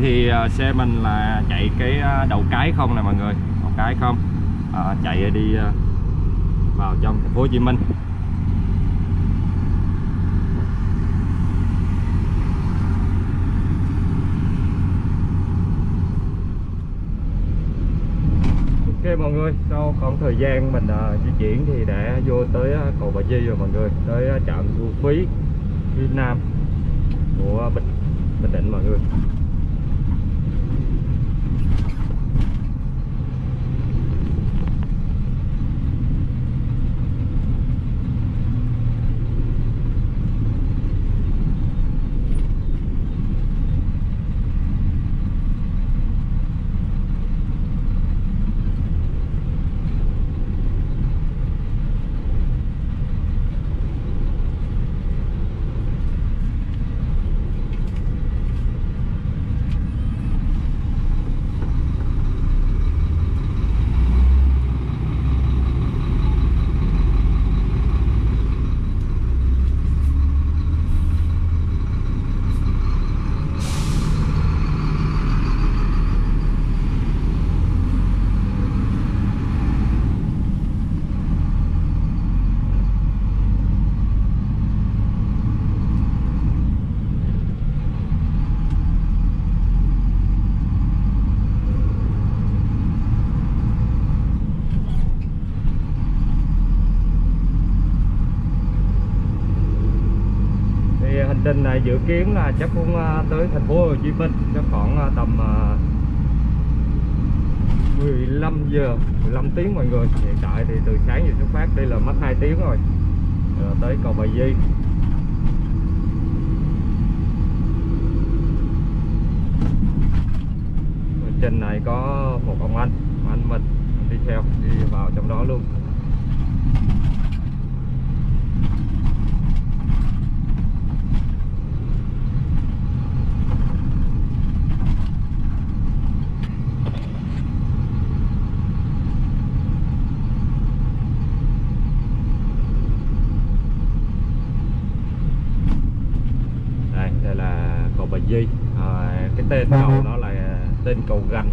thì à, xe mình là chạy cái à, đầu cái không nè mọi người? Đầu cái không? À, chạy đi à, vào trong thành phố Hồ Chí Minh. Ok mọi người, sau khoảng thời gian mình uh, di chuyển thì đã vô tới uh, cầu Bà Di rồi mọi người, tới uh, trạm thu phí phía Nam của Bình Bình Định mọi người. thì hành trình này dự kiến là chắc cũng à, tới thành phố Hồ Chí Minh chắc khoảng à, tầm à, 15 giờ 15 tiếng mọi người. Hiện tại thì từ sáng giờ xuất phát, đây là mất 2 tiếng rồi. Rồi tới cầu Bà Di. Trên này có một ông anh anh mình, đi theo, đi vào trong đó luôn đây đây là cầu Bà Di à, cái tên cầu nó là tên cầu gành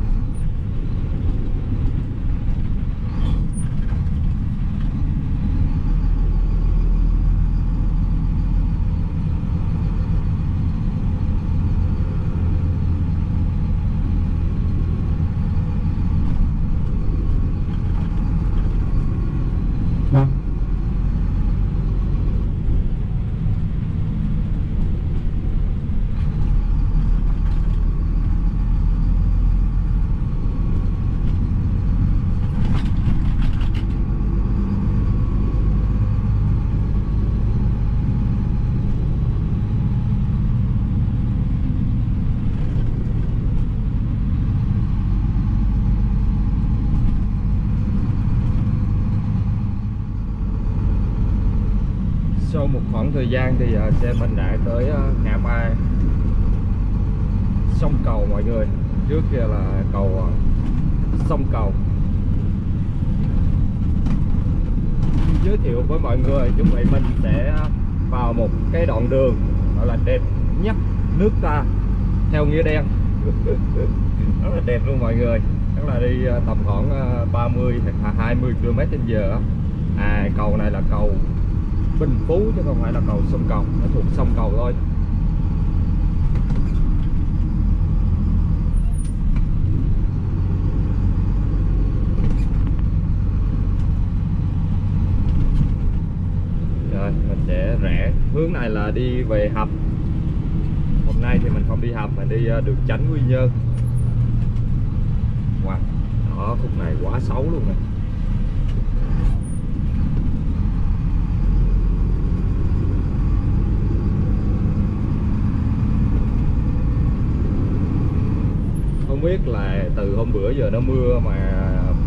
sau một khoảng thời gian thì ờ, xe mình đã tới ờ, ngã ba. Sông cầu mọi người, trước kia là cầu ờ, sông cầu. Giới thiệu với mọi người, chuẩn bị mình sẽ vào một cái đoạn đường gọi là đẹp nhất nước ta, theo nghĩa đen. Rất là đẹp luôn mọi người. Tức là đi tầm khoảng 30 hoặc 20 km trên giờ à cầu này là cầu Bình Phú chứ không phải là cầu sông cầu, nó thuộc sông cầu thôi. Rồi, mình sẽ rẽ hướng này là đi về hầm. Hôm nay thì mình không đi hầm mà đi ờ, đường tránh Quy Nhơn. Wow, đó, khúc này quá xấu luôn này không biết là từ hôm bữa giờ nó mưa mà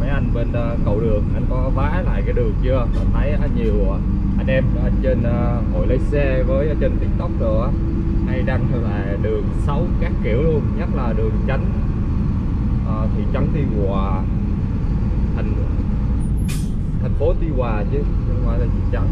mấy anh bên ờ, cầu đường, anh có vá lại cái đường chưa? Mình thấy nhiều ờ, anh em ở trên ờ, hội lấy xe với ở trên tiktok rồi á, hay đăng là đường xấu các kiểu luôn, nhất là đường tránh thị trấn Tuy Hòa, thành thành phố Tuy Hòa chứ không phải là thị trấn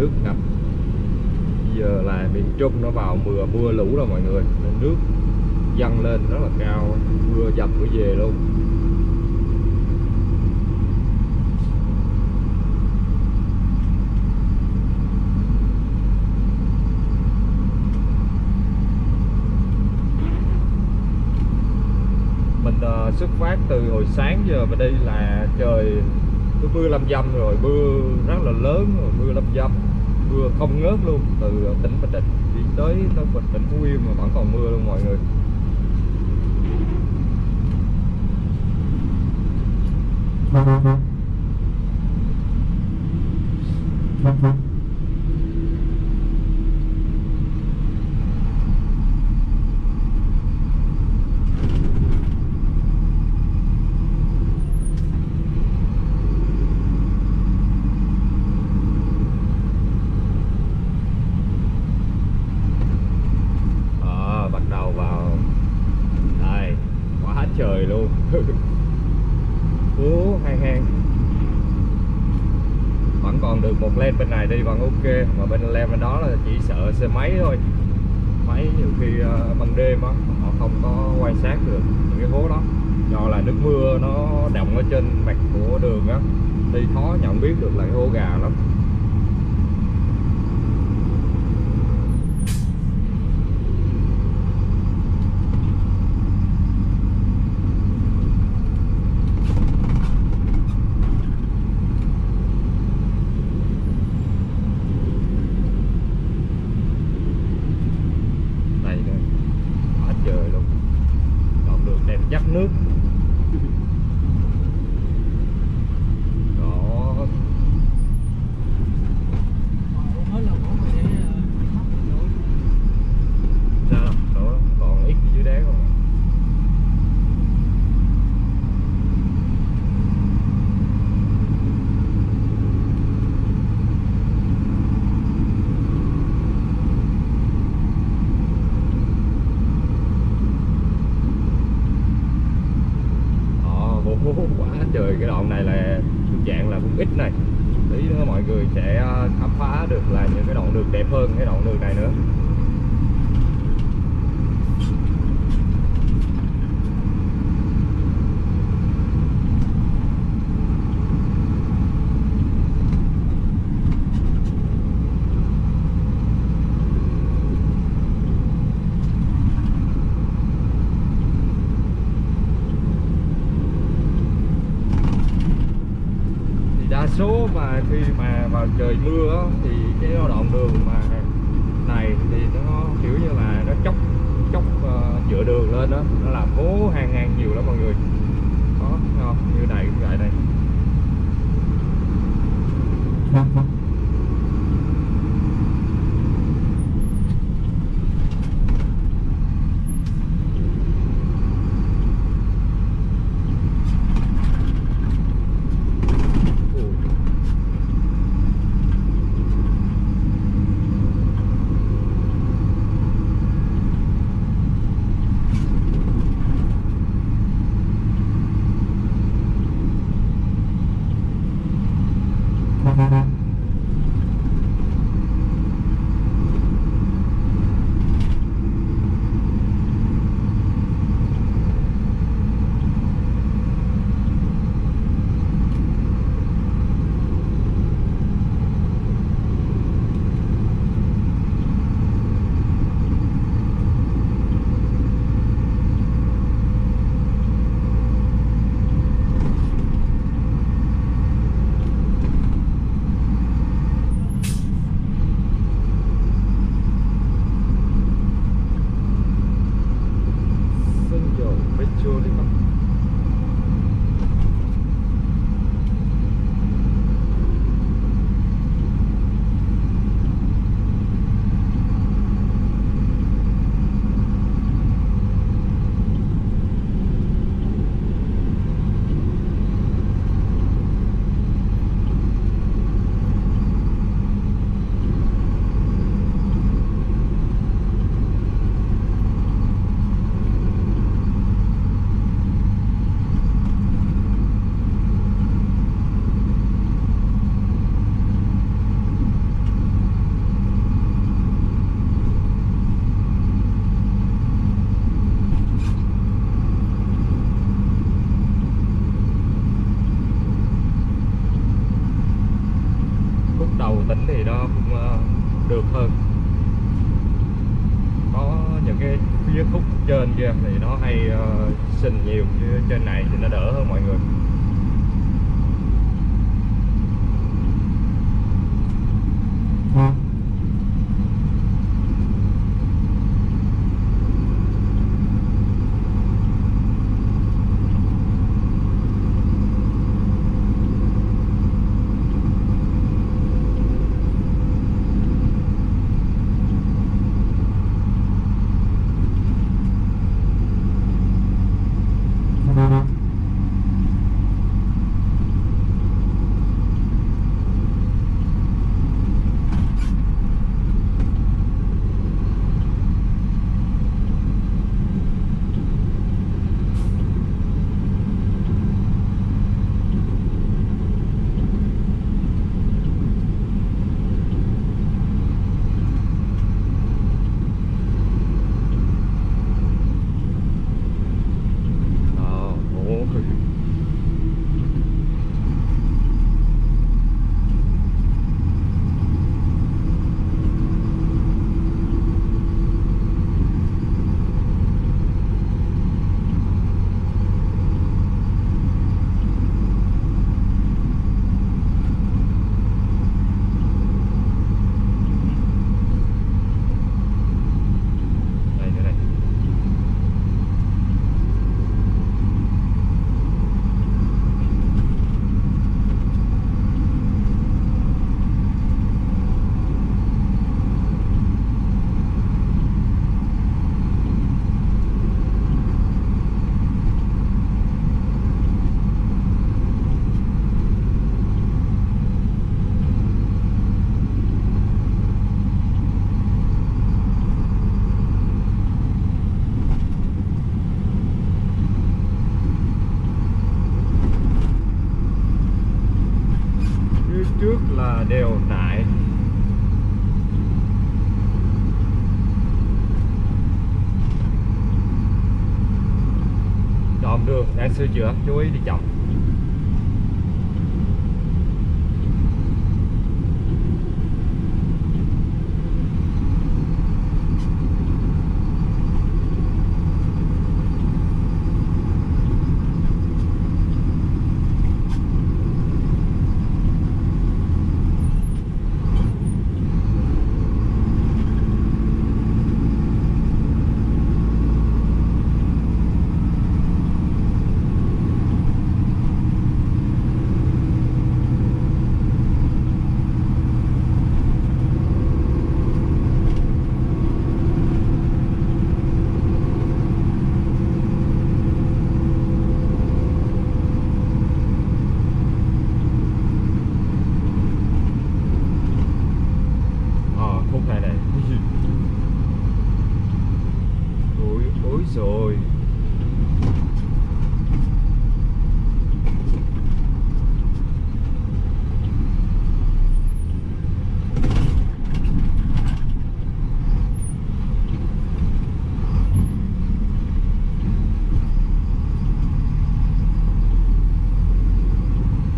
nước ngập giờ chung nó vào mưa mưa lũ rồi mọi người. Nên nước dâng lên rất là cao mưa dập mưa về luôn. Mình uh, xuất phát từ hồi sáng giờ mà đi là trời cứ mưa lâm dâm rồi mưa rất là lớn rồi mưa lâm dâm mưa không ngớt luôn từ tỉnh Bình Định tới tới Bình tỉnh Phú Yên mà vẫn còn mưa luôn mọi người. Đó, bắt đầu vào đây quá trời luôn Ú hang hang vẫn lên bên này đi vẫn ok. Mà bên lên bên đó là chỉ sợ xe máy thôi. Máy nhiều khi uh, ban đêm á họ không có quan sát được những cái hố đó. Do là nước mưa nó đọng ở trên mặt của đường á đi khó nhận biết được là cái hố gà lắm này nè quá trời luôn đoạn đường đẹp dắt nước đó sao đó còn ít dưới đá không à? Đó, vô quá trời, cái đoạn này là dạng là cũng ít này. Tí nữa mọi người sẽ ờ, khám phá được là những cái đoạn đường đẹp hơn, cái đoạn đường này nữa thì đa số mà khi mà vào trời mưa á, thì cái đoạn đường mà này thì nó kiểu như là nó chóc chóc uh, ờ, đường lên đó. Nó làm hố hàng ngang nhiều lắm mọi người. Đó không như này cũng vậy đây. Vâng, vâng. Tỉnh thì nó cũng ờ, được hơn. Có những cái phía khúc trên kia thì nó hay ờ, sinh sình nhiều chứ trên này thì nó đỡ hơn mọi người. Đều đèo đoạn đường đang sửa chữa chú ý đi chậm ờ khúc này này ôi ôi rồi.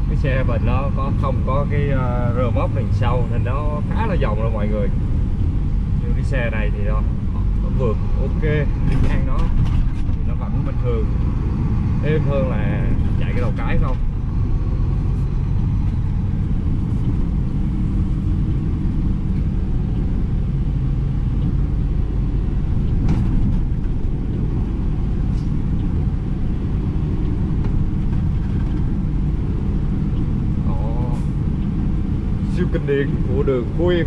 Cái xe mình nó có không có cái uh, rơ móc đằng sau nên nó khá là vòng rồi mọi người. Nhưng cái xe này thì nó, nó vượt ok. Đi ngang nó thì nó vẫn bình thường. Êm hơn là chạy cái đầu cái không? Siêu kinh điển của đường Phú Yên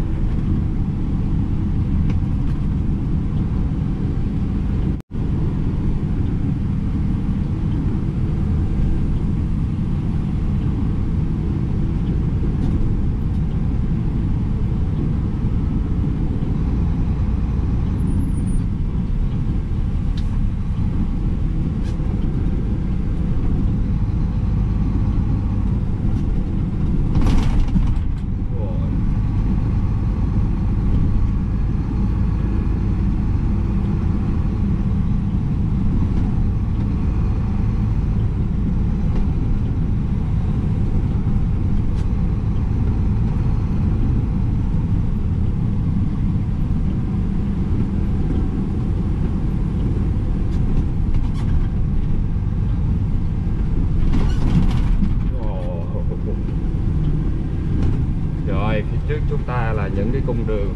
cùng cung đường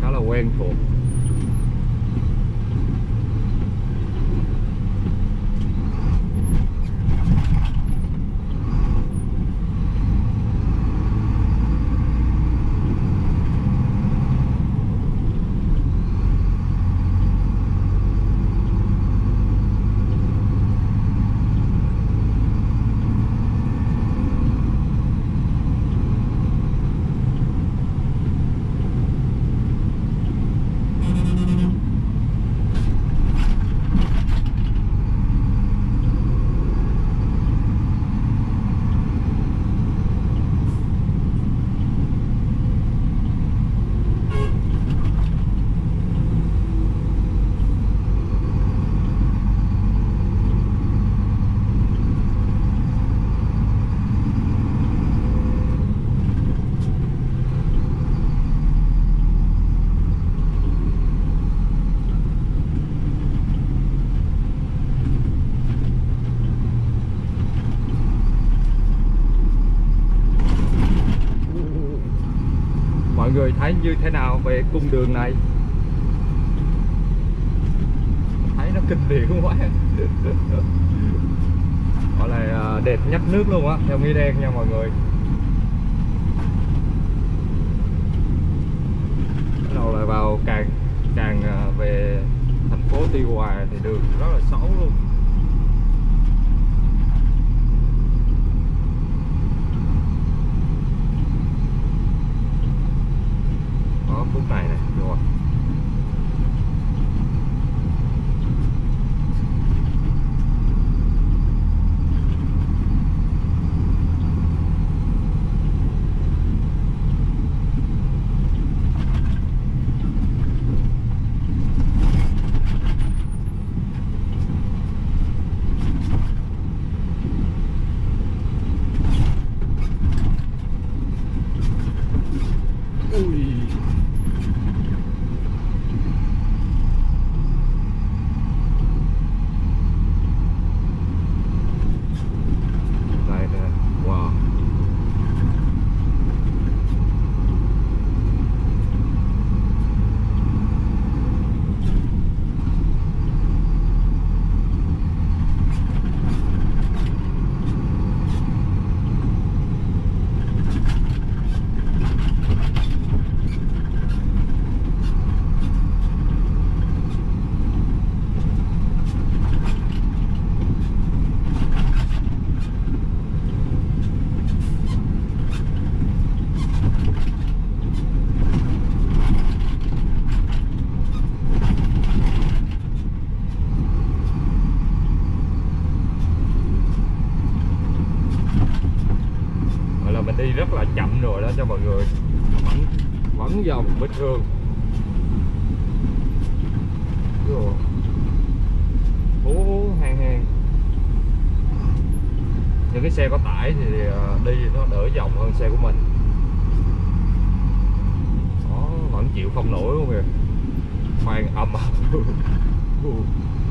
khá là quen thuộc mọi người thấy như thế nào về cung đường này? Thấy nó kinh điển quá. Gọi là à, đẹp nhất nước luôn á, theo nghĩa đen nha mọi người. Bắt đầu là vào càng càng à, về thành phố Tuy Hòa thì đường rất là xấu luôn. Có khúc này này rồi. Ui đây đây wow gọi là mình đi rất là chậm rồi đó cho mọi người vẫn vẫn dòng bình thường. Rồi hàng hàng. Những cái xe có tải thì ờ, đi nó đỡ dòng hơn xe của mình. Nó vẫn chịu không nổi luôn kìa. Khoan, âm.